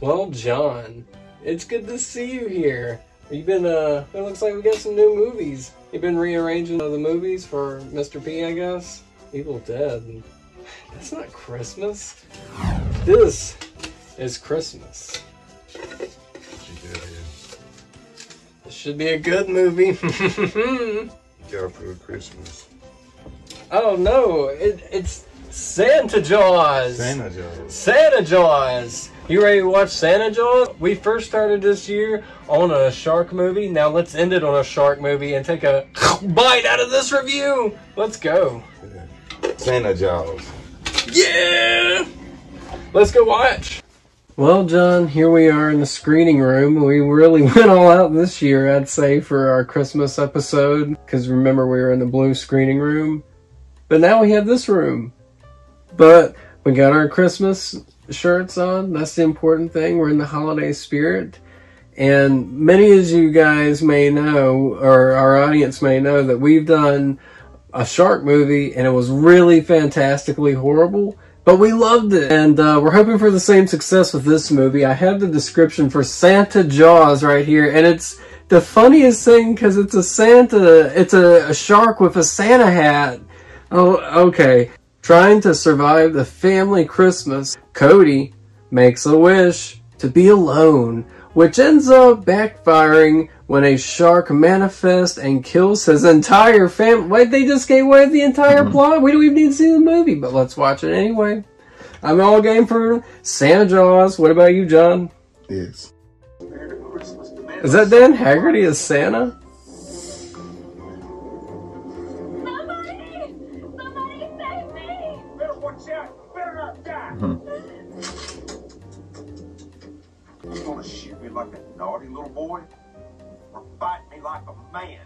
Well, John, it's good to see you here. You've been, uh, it looks like we got some new movies. You've been rearranging the movies for Mr. P, I guess? Evil Dead. That's not Christmas. This is Christmas. This should be a good movie. Got for Christmas. oh no, it, it's Santa Jaws. Santa Jaws. Santa Jaws! You ready to watch Santa Jaws? We first started this year on a shark movie. Now let's end it on a shark movie and take a bite out of this review. Let's go. Santa Jaws. Yeah! Let's go watch. Well, John, here we are in the screening room. We really went all out this year, I'd say, for our Christmas episode. Because remember, we were in the blue screening room. But now we have this room. But we got our Christmas shirts on. That's the important thing. We're in the holiday spirit. And many as you guys may know, or our audience may know, that we've done a shark movie and it was really fantastically horrible. But we loved it, and uh, we're hoping for the same success with this movie. I have the description for Santa Jaws right here, and it's the funniest thing because it's a Santa, it's a, a shark with a Santa hat. Oh, okay. Trying to survive the family Christmas, Cody makes a wish to be alone, which ends up backfiring when a shark manifests and kills his entire family. Wait, they just gave away the entire mm-hmm. plot? We don't even need to see the movie, but let's watch it anyway. I'm all game for Santa Jaws. What about you, John? Yes. Is that Dan Haggerty as Santa? Boy? Or fight me like a man?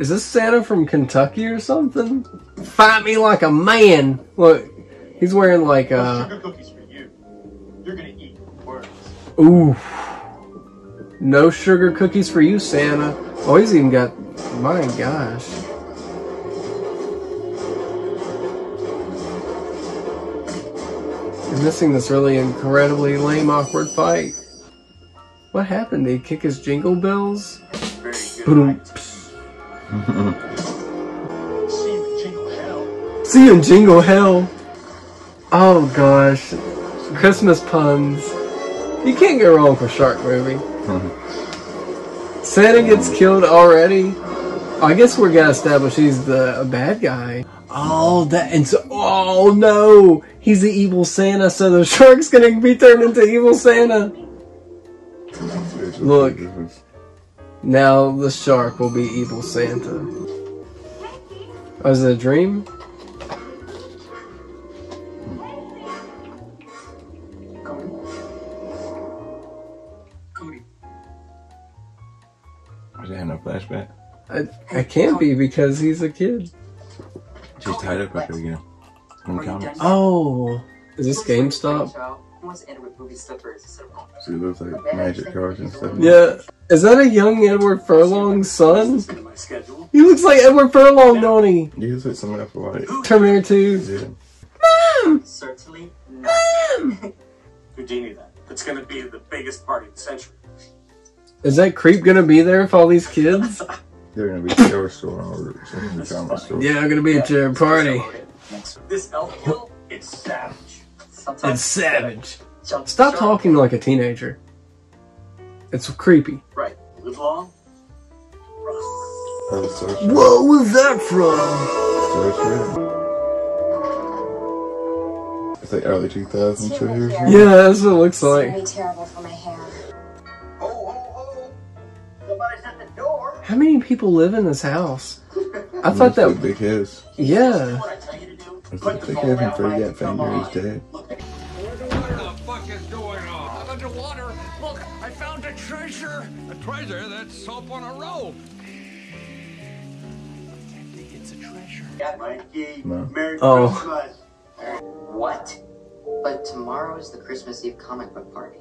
Is this Santa from Kentucky or something? Fight me like a man. Look, he's wearing like a. Uh, sugar cookies for you. You're gonna eat worms. Ooh. No sugar cookies for you, Santa. Oh, he's even got. My gosh. He's missing this really incredibly lame, awkward fight. What happened? They kick his jingle bells? Very good. See you in jingle hell. See you in Jingle Hell. Oh gosh. Christmas puns. You can't go wrong for Shark Movie. Santa gets killed already. I guess we're gonna establish he's the a bad guy. Oh, that and so. Oh no, he's the evil Santa. So the shark's gonna be turned into evil Santa. Look. Now the shark will be evil Santa. Was it a dream? I didn't have no flashback. I, I can't be because he's a kid. She's tied up up again. In the comics. Oh, is this GameStop? Who wants to enter slippers instead of home? She looks like magic cards and stuff. Yeah. Is that a young Edward Furlong's son? In my schedule. He looks like Edward Furlong, don't he? You looks like someone else for white. Terminator 2. Yeah. Mom! Certainly not. Houdini that. It's gonna be the biggest party of the century. Is that creep gonna be there with all these kids? They're gonna be at the store or something in the comic store. Yeah, I'm gonna be at your party. This elf kill, it's savage. Sometimes It's savage. jump Stop shark. talking like a teenager. It's creepy. Right. Live long. That was What was that from? It's like early 2000s show here. Yeah, that's what it looks like. Very terrible for my hair. Ho, ho, ho! Somebody's at the door! How many people live in this house? I thought that. big heads. Yeah. What I tell you to do? It's like big and Freddy got finger. Dead. What the fuck is going on? I'm underwater. Look, I found a treasure. A treasure? That's soap on a rope. It's a treasure. Mikey, No. Merry Oh. Christmas! What? But tomorrow is the Christmas Eve comic book party.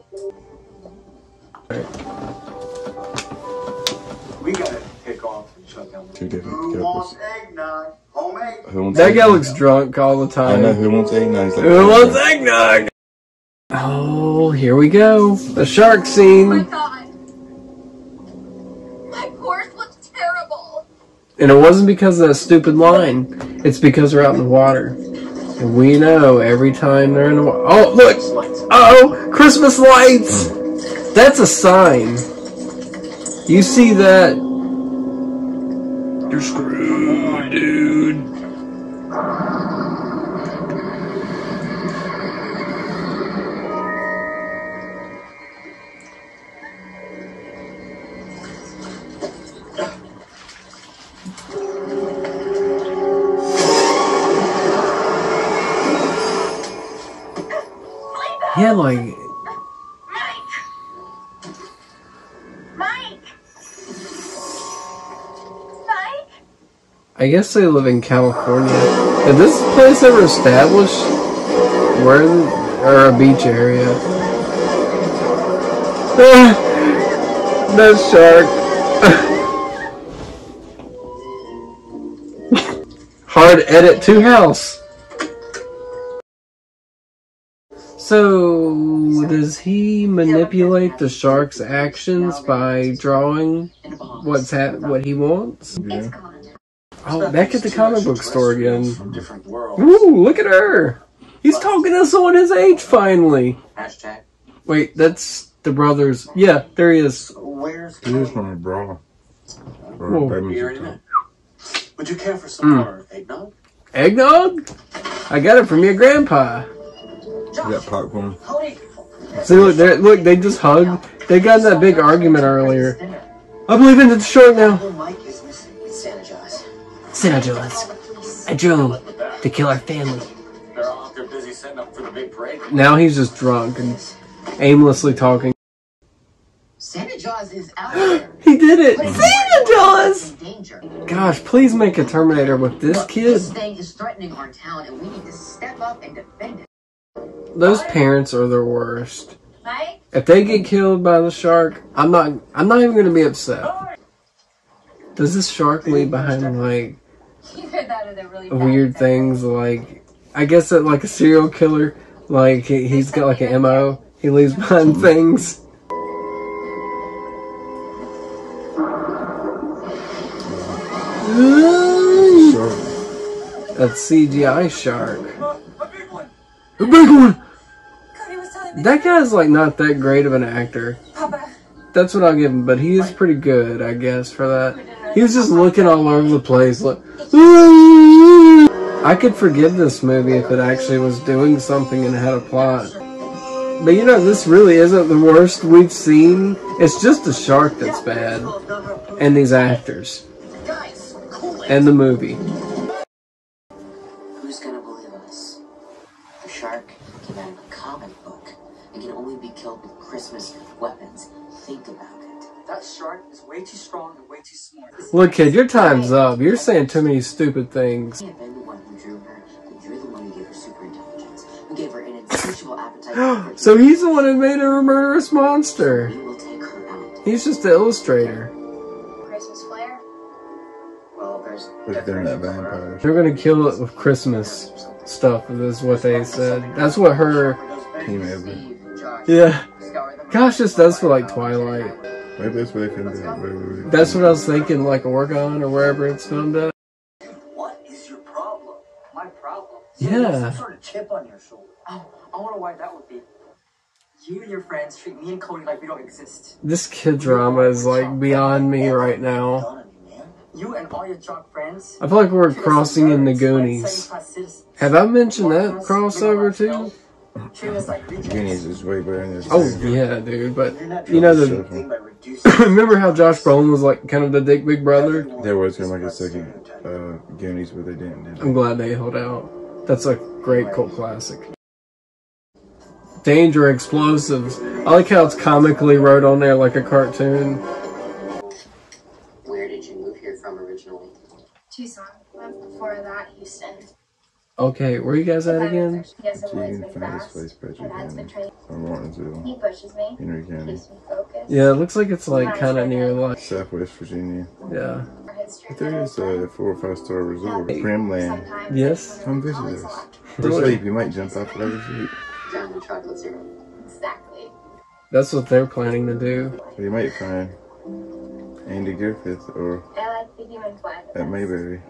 We gotta pick off and shut down. Two different Who wants eggnog? Homemade? Who wants That guy looks drunk all the time. I know time. who wants eggnog. He's like, Who wants eggnog? Oh, here we go. The shark Oh my god. My pores look terrible. And it wasn't because of that stupid line. It's because we're out in the water. And we know every time they're in the water. Oh, look! Uh-oh! Christmas lights! That's a sign. You see that? You're screwed, dude. Like Mike! Mike! Mike? I guess they live in California. Did this place ever established where, or a beach area? that shark. Hard edit to house. So, does he manipulate the shark's actions by drawing In a box. what's ha- what he wants? It's. Oh, back at the comic book store again. From. Ooh, look at her! He's talking to someone his age finally. Hashtag. Wait, that's the brothers. Yeah, there he is. Where's Here's my bra. Or Whoa. You already top. know. Would you care for some Mm. more eggnog? Eggnog? I got it from your grandpa. You got popcorn. Cody! See, look, they look, they just hugged. They got in that big argument earlier. I believe in the shark now. Mike is missing. It's Santa Jaws. Santa Jaws. I drove to kill our family. They're all out there busy setting up for the big parade. Now he's just drunk and aimlessly talking. Santa Jaws is out there. He did it! Santa more Jaws! Gosh, please make a Terminator with this kid. This thing is threatening our town, and we need to step up and defend it. Those parents are the worst. If they get killed by the shark, I'm not. I'm not even gonna be upset. Does this shark leave behind like You heard that in a really bad weird things? Like, I guess that like a serial killer, like he, he's got like an mo. He leaves behind things. Shark. That's CGI shark. A big one. That guy's like not that great of an actor. That's what I'll give him, but he is pretty good, I guess, for that. He was just looking all over the place, like. I could forgive this movie if it actually was doing something and had a plot. But you know, this really isn't the worst we've seen. It's just the shark that's bad, and these actors, Guys, cool it. and the movie. With Christmas weapons. Think about it. That shark is way too strong and way too smart. Look, kid, your time's up. You're saying too many stupid things. We have been the one who drew her, but you're the one who gave her super intelligence, who gave her an insatiable appetite So he's the one who made her a murderous monster. We will take her out. He's just the illustrator. Christmas flare? Well, there's Look, they're not vampires. They're gonna kill it with Christmas stuff, is what they said. That's what her. Team Edward. Steve, Josh, Yeah. Scour them Gosh, this does feel like Twilight. Maybe that's what they can do. Wait, wait, wait. That's what I was thinking, like Oregon or wherever it's filmed at. What is your problem? My problem? Yeah. Some sort of chip on your shoulder. Oh, I wonder why that would be. You and your friends treat me and Cody like we don't exist. This kid drama is like beyond me right now. You, and all your jock friends. I feel like we're crossing like in the Goonies. Have I mentioned that crossover too? Ourselves, Treat like rejects. Goonies is way better than this. Oh thing. yeah, dude. But You're not you know the. anything Remember how Josh Brolin was like kind of the dick big brother? There was gonna make a second uh, Goonies, but they didn't. Did they? I'm glad they held out. That's a great cult classic. Danger explosives. I like how it's comically wrote on there like a cartoon. Where did you move here from originally? Tucson. But before that, Houston. Okay, where are you guys at again? Yes, I've you always can find this fast. place, Patrick My dad's been County, training. or Martinsville, He pushes me. Henry County, Keeps. Yeah, it looks like it's like kind of near like Southwest Virginia. yeah. But there is a four or five star resort, Hey. Primland. Yes. Come visit us. songs. For sleep, you might jump out the other seat. The chocolate syrup. Exactly. That's what they're planning to do. You might find Andy Griffith or I like the human flag. at Mayberry.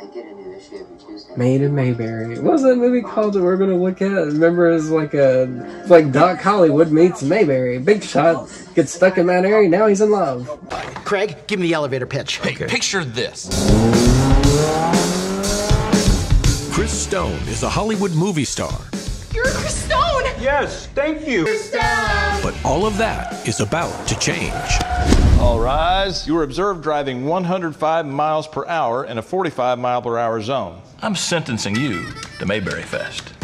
I get a new issue every Tuesday. Made in Mayberry. What was that movie called that we're gonna look at? Remember, it's like a it's like Doc Hollywood meets Mayberry. Big shot gets stuck in that area. Now he's in love. Craig, give me the elevator pitch. Hey, picture this. Chris Stone is a Hollywood movie star, You're Chris Stone! Yes, thank you. but all of that is about to change. All rise. You were observed driving 105 miles per hour in a 45 mile per hour zone. I'm sentencing you to Mayberry Fest.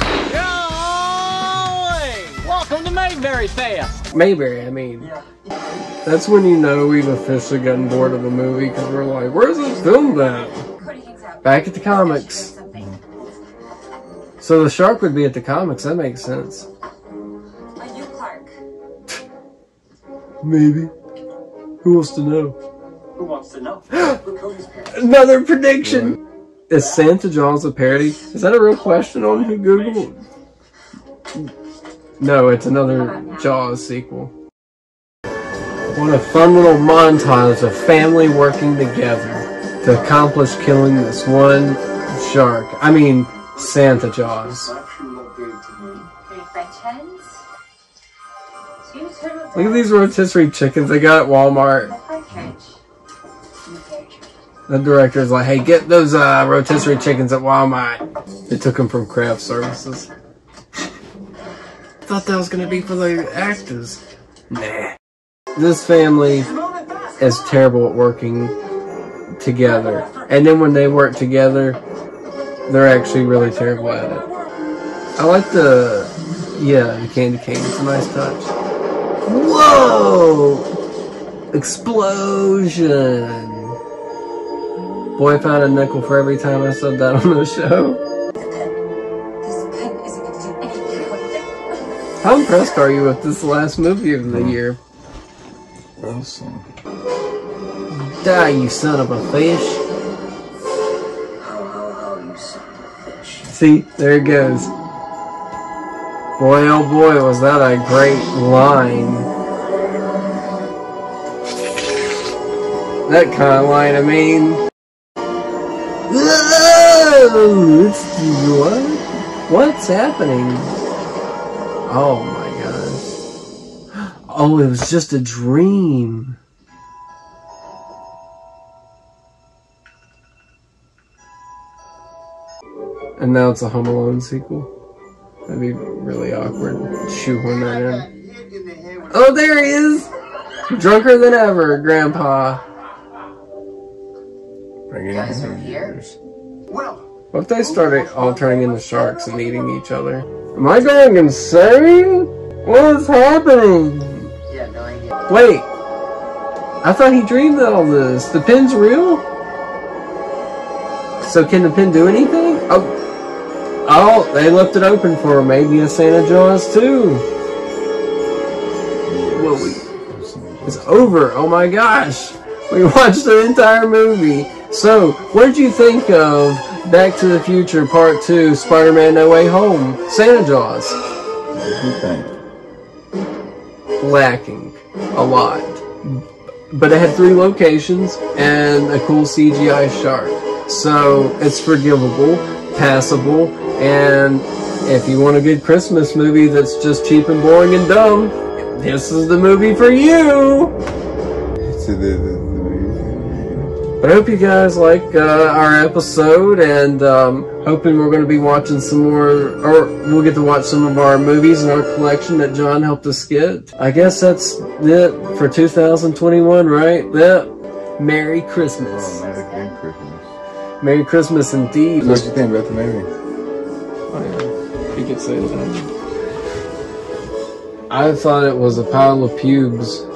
Welcome to Mayberry Fest. Mayberry, I mean. Yeah. That's when you know we've officially gotten bored of a movie because we're like, where's this filmed at? Cody hangs out. Back at the comics. So the shark would be at the comics. That makes sense. Maybe. Who wants to know? Who wants to know? Who Cody's parents? Another prediction. Is Santa Jaws a parody? Is that a real question on who Google? No, it's another Jaws sequel. What a fun little montage of family working together to accomplish killing this one shark. I mean, Santa Jaws. Three by tens. Look at these rotisserie chickens they got at Walmart. The director's like, hey, get those uh, rotisserie chickens at Walmart. They took them from craft services. Thought that was gonna be for the actors. Nah. This family is terrible at working together. And then when they work together, they're actually really terrible at it. I like the, yeah, the candy cane. It's a nice touch. Whoa! Explosion! Boy, I found a nickel for every time I said that on the show. This pen isn't going to do anything with it. How impressed are you with this last movie of the year? Awesome. Die, you son of a fish. Ho, ho, ho, you son of a fish. See, there it goes. Boy, oh boy, was that a great line. That kind of line, I mean. Whoa! What? What's happening? Oh my gosh. Oh, it was just a dream. And now it's a Home Alone sequel. That'd be really awkward. Shoehorn that in. Oh, there he is! Drunker than ever, Grandpa. Bring it Guys are here? Well, What if they started all turning into sharks and eating each other? Am I going insane? What is happening? Yeah, no idea. Wait. I thought he dreamed all this. The pin's real? So can the pin do anything? Oh. Oh, they left it open for maybe a Santa Jaws too. Whoa, we- It's over. Oh my gosh. We watched the entire movie. So, what did you think of Back to the Future Part 2 Spider Man No Way Home? Santa Jaws. What do you think? Lacking a lot. But it had three locations and a cool CGI shark. So, it's forgivable, passable, and if you want a good Christmas movie that's just cheap and boring and dumb, this is the movie for you! But I hope you guys like uh, our episode, and um, hoping we're going to be watching some more, or we'll get to watch some of our movies in our collection that John helped us get. I guess that's it for 2021, right? Yep. Merry Christmas. Merry Christmas. Merry Christmas indeed. So what you think about the movie? Oh, yeah. You could say that. I thought it was a pile of pubes.